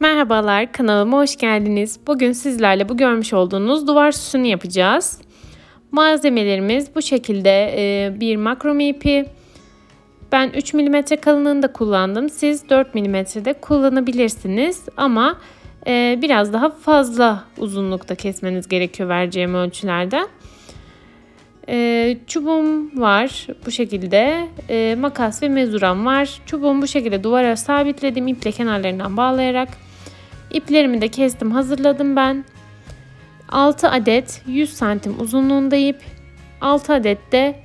Merhabalar kanalıma hoş geldiniz. Bugün sizlerle bu görmüş olduğunuz duvar süsünü yapacağız. Malzemelerimiz bu şekilde e, bir makrome ipi. Ben 3 mm kalınlığında kullandım. Siz 4 mm'de kullanabilirsiniz ama e, biraz daha fazla uzunlukta kesmeniz gerekiyor vereceğim ölçülerden. E, çubuğum var bu şekilde. E, makas ve mezuram var. Çubuğumu bu şekilde duvara sabitledim iple kenarlarından bağlayarak. İplerimi de kestim hazırladım ben. 6 adet 100 santim uzunluğunda ip. 6 adet de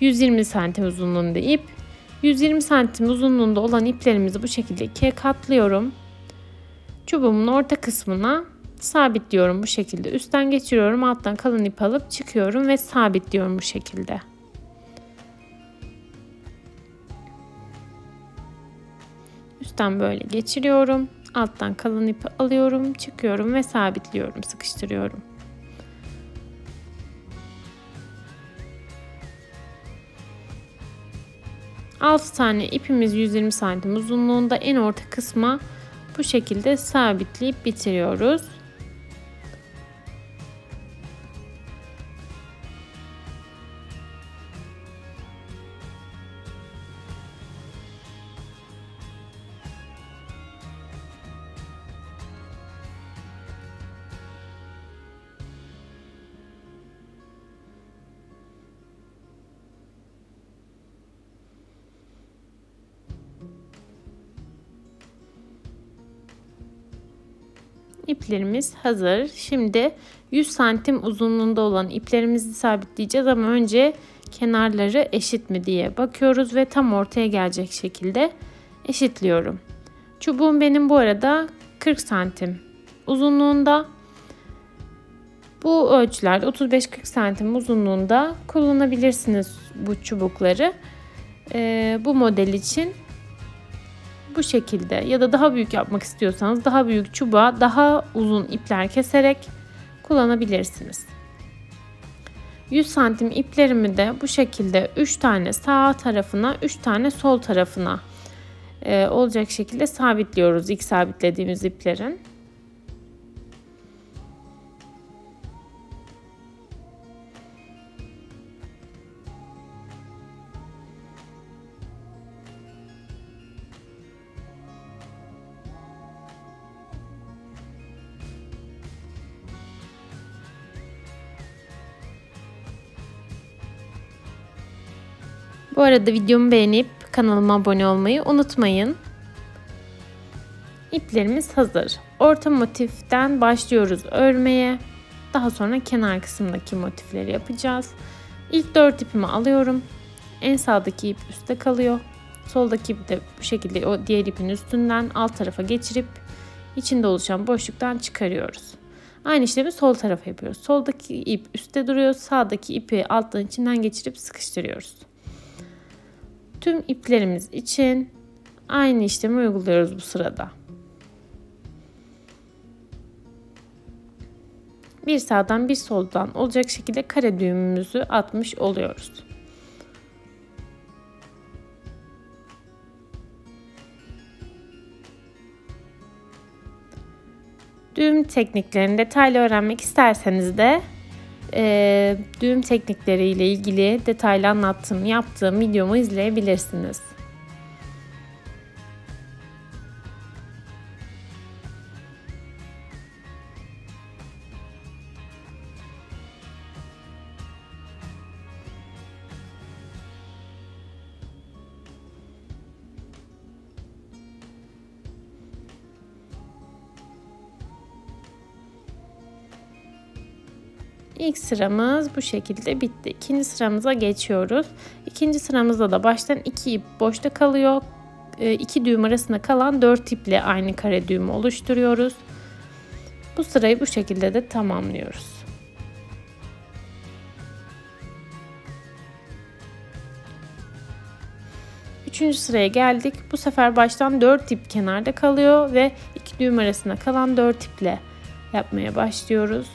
120 santim uzunluğunda ip. 120 santim uzunluğunda olan iplerimizi bu şekilde ikiye katlıyorum. Çubuğumun orta kısmına sabitliyorum bu şekilde. Üstten geçiriyorum. Alttan kalın ip alıp çıkıyorum ve sabitliyorum bu şekilde. Üstten böyle geçiriyorum. Alttan kalın ipi alıyorum, çıkıyorum ve sabitliyorum, sıkıştırıyorum. Altı tane ipimiz 120 santim uzunluğunda en orta kısma bu şekilde sabitleyip bitiriyoruz. İplerimiz hazır. Şimdi 100 santim uzunluğunda olan iplerimizi sabitleyeceğiz ama önce kenarları eşit mi diye bakıyoruz ve tam ortaya gelecek şekilde eşitliyorum. Çubuğum benim bu arada 40 santim uzunluğunda. Bu ölçüler 35-40 santim uzunluğunda kullanabilirsiniz bu çubukları. Ee, bu model için bu şekilde ya da daha büyük yapmak istiyorsanız daha büyük çubuğa daha uzun ipler keserek kullanabilirsiniz. 100 santim iplerimi de bu şekilde 3 tane sağ tarafına 3 tane sol tarafına olacak şekilde sabitliyoruz ilk sabitlediğimiz iplerin. Arada videomu beğenip kanalıma abone olmayı unutmayın. İplerimiz hazır. Orta motiften başlıyoruz örmeye. Daha sonra kenar kısımdaki motifleri yapacağız. İlk 4 ipimi alıyorum. En sağdaki ip üstte kalıyor. Soldaki ip de bu şekilde o diğer ipin üstünden alt tarafa geçirip içinde oluşan boşluktan çıkarıyoruz. Aynı işlemi sol tarafa yapıyoruz. Soldaki ip üstte duruyor. Sağdaki ipi alttan içinden geçirip sıkıştırıyoruz. Tüm iplerimiz için aynı işlemi uyguluyoruz bu sırada. Bir sağdan bir soldan olacak şekilde kare düğümümüzü atmış oluyoruz. Düğüm tekniklerini detaylı öğrenmek isterseniz de e, düğüm teknikleriyle ilgili detaylı anlattığım, yaptığım videomu izleyebilirsiniz. İlk sıramız bu şekilde bitti. İkinci sıramıza geçiyoruz. İkinci sıramızda da baştan iki ip boşta kalıyor. E, iki düğüm arasında kalan dört iple aynı kare düğümü oluşturuyoruz. Bu sırayı bu şekilde de tamamlıyoruz. Üçüncü sıraya geldik. Bu sefer baştan 4 ip kenarda kalıyor ve iki düğüm arasında kalan 4 iple yapmaya başlıyoruz.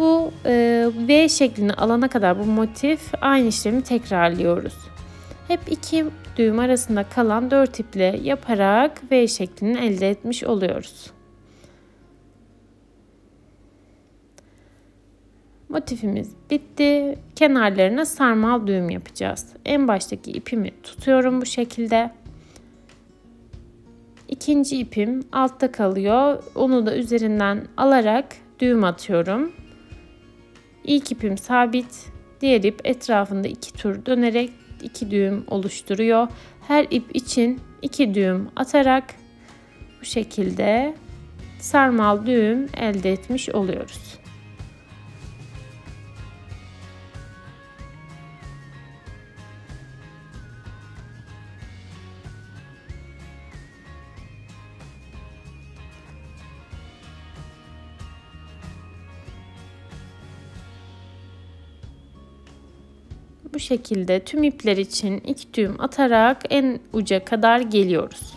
Bu e, V şeklini alana kadar bu motif aynı işlemi tekrarlıyoruz. Hep iki düğüm arasında kalan 4 iple yaparak V şeklini elde etmiş oluyoruz. Motifimiz bitti. Kenarlarına sarmal düğüm yapacağız. En baştaki ipimi tutuyorum bu şekilde. İkinci ipim altta kalıyor. Onu da üzerinden alarak düğüm atıyorum. İlk ipim sabit. Diğer ip etrafında iki tur dönerek iki düğüm oluşturuyor. Her ip için iki düğüm atarak bu şekilde sarmal düğüm elde etmiş oluyoruz. Şekilde tüm ipler için iki düğüm atarak en uca kadar geliyoruz.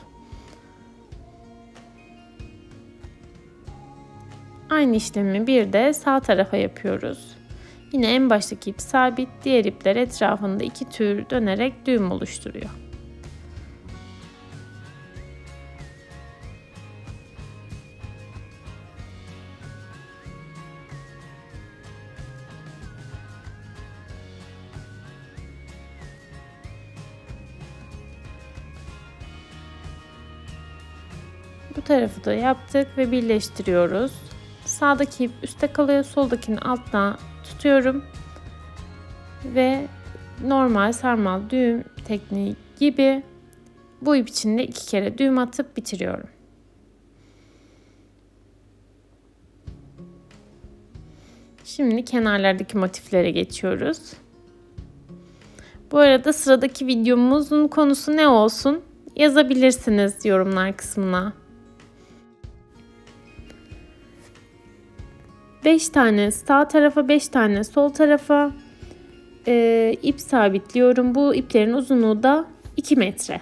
Aynı işlemi bir de sağ tarafa yapıyoruz. Yine en baştaki ip sabit, diğer ipler etrafında iki tür dönerek düğüm oluşturuyor. Bu tarafı da yaptık ve birleştiriyoruz. Sağdaki ip üstte kalıyor, soldakini altta tutuyorum. Ve normal sarmal düğüm tekniği gibi bu ip içinde iki kere düğüm atıp bitiriyorum. Şimdi kenarlardaki motiflere geçiyoruz. Bu arada sıradaki videomuzun konusu ne olsun yazabilirsiniz yorumlar kısmına. 5 tane sağ tarafa 5 tane sol tarafa e, ip sabitliyorum. Bu iplerin uzunluğu da 2 metre.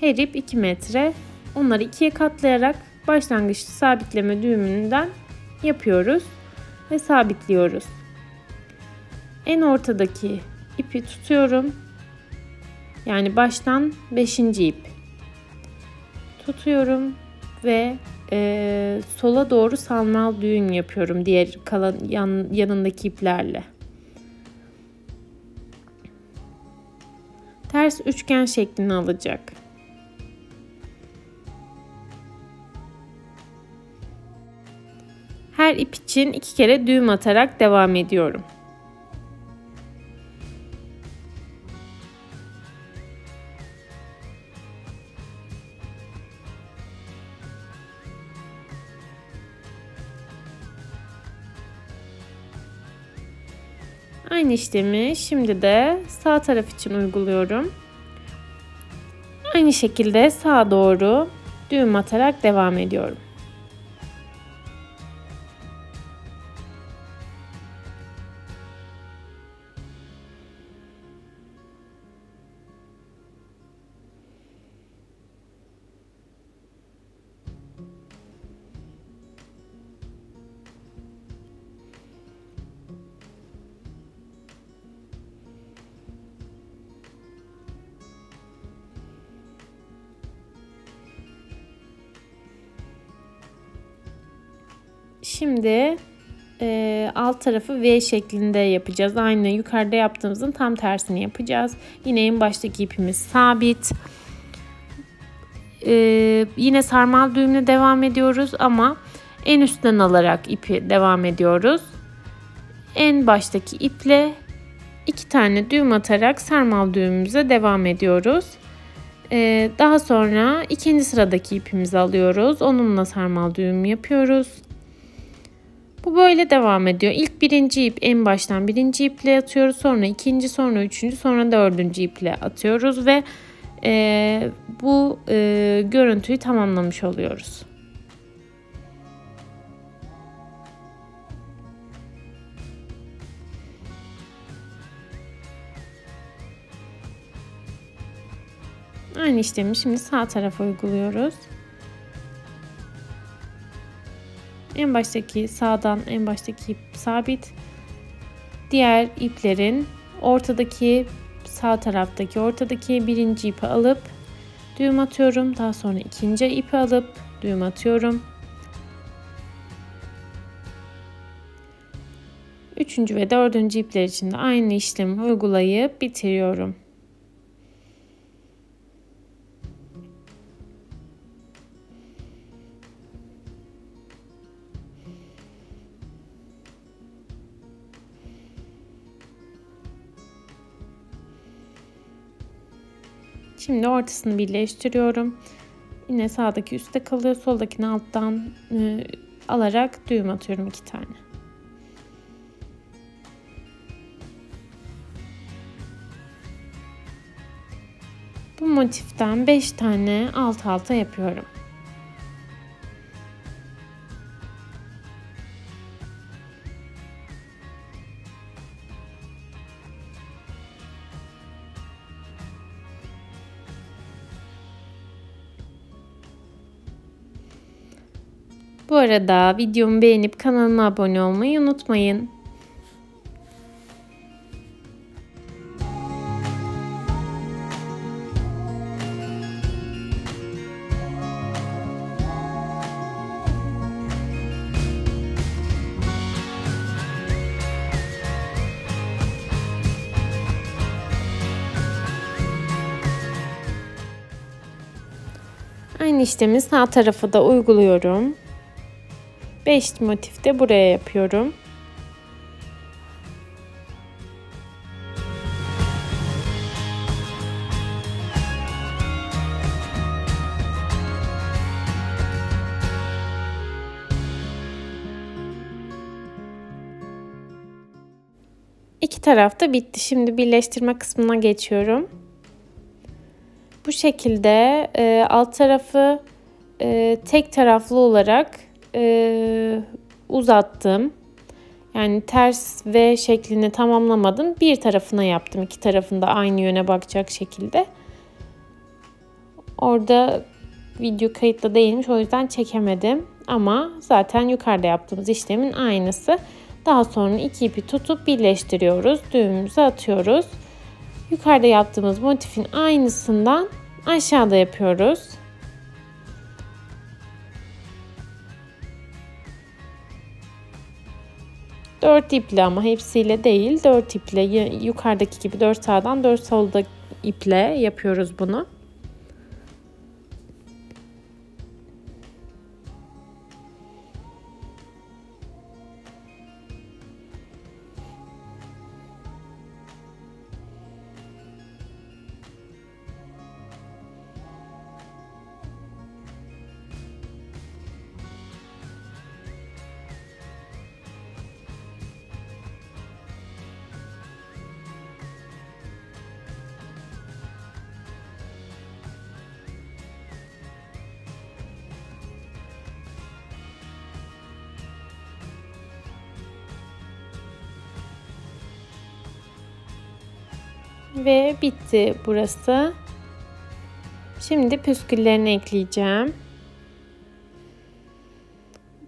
Her ip 2 metre. Onları ikiye katlayarak başlangıç sabitleme düğümünden yapıyoruz ve sabitliyoruz. En ortadaki ipi tutuyorum. Yani baştan 5. ip tutuyorum ve e, sola doğru salmal düğüm yapıyorum diğer kalan yan, yanındaki iplerle. Ters üçgen şeklini alacak. Her ip için iki kere düğüm atarak devam ediyorum. Aynı işlemi şimdi de sağ taraf için uyguluyorum. Aynı şekilde sağa doğru düğüm atarak devam ediyorum. Şimdi e, alt tarafı V şeklinde yapacağız. Aynı yukarıda yaptığımızın tam tersini yapacağız. Yine en baştaki ipimiz sabit. E, yine sarmal düğümle devam ediyoruz ama en üstten alarak ipi devam ediyoruz. En baştaki iple iki tane düğüm atarak sarmal düğümümüze devam ediyoruz. Ee, daha sonra ikinci sıradaki ipimizi alıyoruz. Onunla sarmal düğüm yapıyoruz. Bu böyle devam ediyor. İlk birinci ip en baştan birinci iple atıyoruz. Sonra ikinci, sonra üçüncü, sonra dördüncü iple atıyoruz ve e, bu e, görüntüyü tamamlamış oluyoruz. Aynı işlemi şimdi sağ tarafa uyguluyoruz. En baştaki sağdan en baştaki ip sabit. Diğer iplerin ortadaki sağ taraftaki ortadaki birinci ipi alıp düğüm atıyorum. Daha sonra ikinci ipi alıp düğüm atıyorum. Üçüncü ve dördüncü ipler için de aynı işlemi uygulayıp bitiriyorum. Şimdi ortasını birleştiriyorum. Yine sağdaki üstte kalıyor. Soldakini alttan e, alarak düğüm atıyorum iki tane. Bu motiften 5 tane alt alta yapıyorum. Bu arada videomu beğenip kanalıma abone olmayı unutmayın. Aynı işlemi sağ tarafa da uyguluyorum. 5 motif de buraya yapıyorum. İki tarafta bitti. Şimdi birleştirme kısmına geçiyorum. Bu şekilde e, alt tarafı e, tek taraflı olarak e, uzattım. Yani ters V şeklini tamamlamadım. Bir tarafına yaptım. İki tarafında aynı yöne bakacak şekilde. Orada video kayıtlı değilmiş. O yüzden çekemedim. Ama zaten yukarıda yaptığımız işlemin aynısı. Daha sonra iki ipi tutup birleştiriyoruz. Düğümümüzü atıyoruz. Yukarıda yaptığımız motifin aynısından aşağıda yapıyoruz. 4 iple ama hepsiyle değil 4 iple yukarıdaki gibi 4 sağdan 4 solda iple yapıyoruz bunu. Ve bitti burası. Şimdi püsküllerini ekleyeceğim.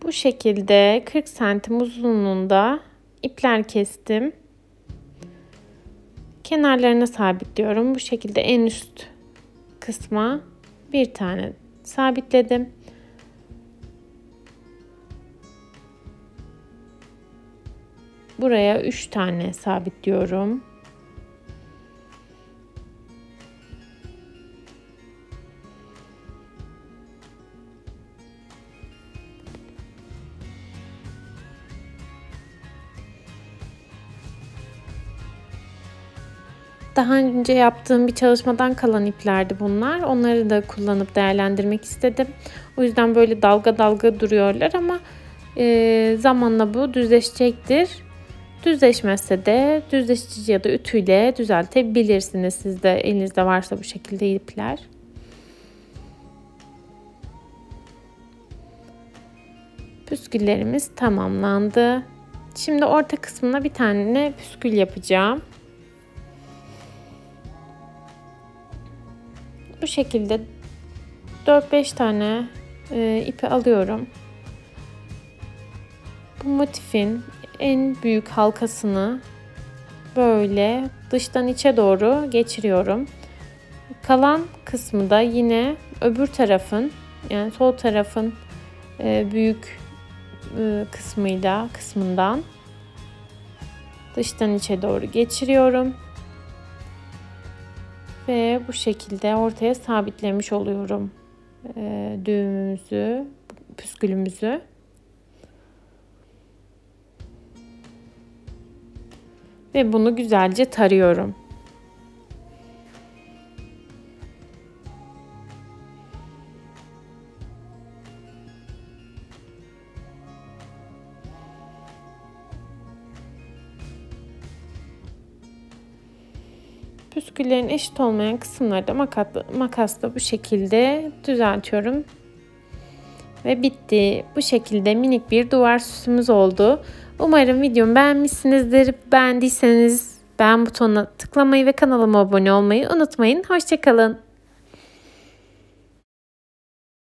Bu şekilde 40 santim uzunluğunda ipler kestim. Kenarlarına sabitliyorum. Bu şekilde en üst kısma bir tane sabitledim. Buraya 3 tane sabitliyorum. Daha önce yaptığım bir çalışmadan kalan iplerdi bunlar. Onları da kullanıp değerlendirmek istedim. O yüzden böyle dalga dalga duruyorlar ama e, zamanla bu düzleşecektir. Düzleşmezse de düzleştirici ya da ütüyle düzeltebilirsiniz. Sizde elinizde varsa bu şekilde ipler. Püsküllerimiz tamamlandı. Şimdi orta kısmına bir tane püskül yapacağım. Şekilde 4-5 tane e, ipi alıyorum. Bu motifin en büyük halkasını böyle dıştan içe doğru geçiriyorum. Kalan kısmı da yine öbür tarafın yani sol tarafın e, büyük e, kısmıyla kısmından dıştan içe doğru geçiriyorum. Ve bu şekilde ortaya sabitlemiş oluyorum e, düğümümüzü, püskülümüzü. Ve bunu güzelce tarıyorum. Püsküllerin eşit olmayan kısımları da makasla bu şekilde düzeltiyorum. Ve bitti. Bu şekilde minik bir duvar süsümüz oldu. Umarım videomu beğenmişsinizdir. Beğendiyseniz beğen butonuna tıklamayı ve kanalıma abone olmayı unutmayın. Hoşçakalın.